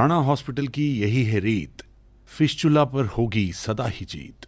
Rana hospital की यही है रीत। फिस्चुला पर होगी सदा ही जीत।